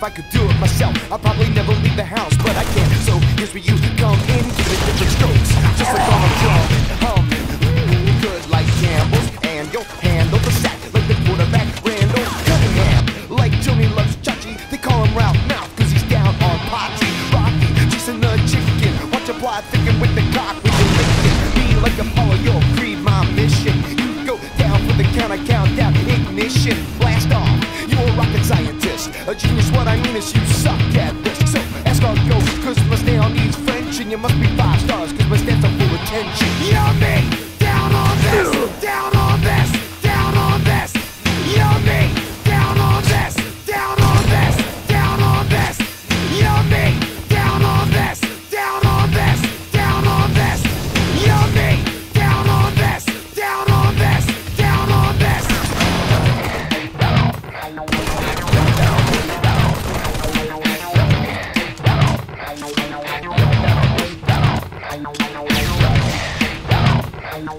if I could do it myself I'd probably never leave the house, but I can't. So here's for you. Genius, what I mean is you suck at this. So ask our ghost, cause my style needs French, and you must be I know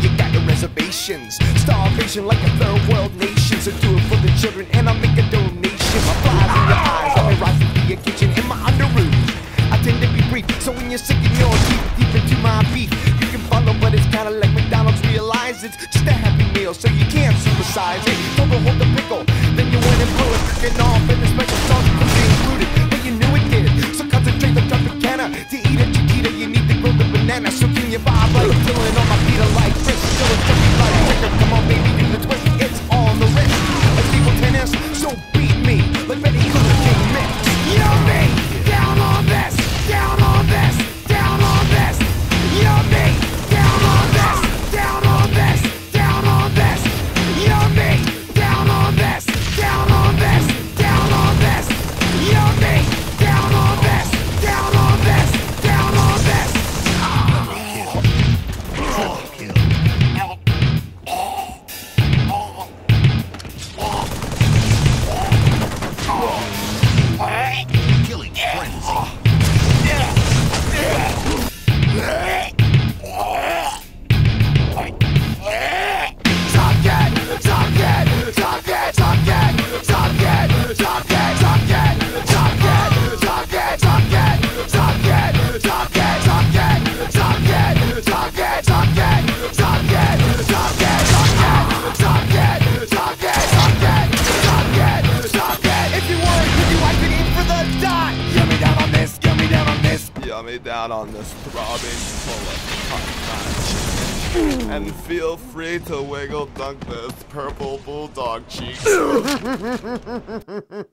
you got the reservations. Starvation like a third world nation. So do it for the children and I'll make a donation. My flies in your eyes, let me rise to your kitchen in my underoos. I tend to be brief, so when you're sick and you're deep, deep into my beef, you can follow, but it's kinda like McDonald's realize it's just a happy meal, so you can't supersize it. Don't go hold the pickle, and pull it freaking off, and the special sauce was included, me down on this throbbing hot And feel free to wiggle dunk this purple bulldog cheek.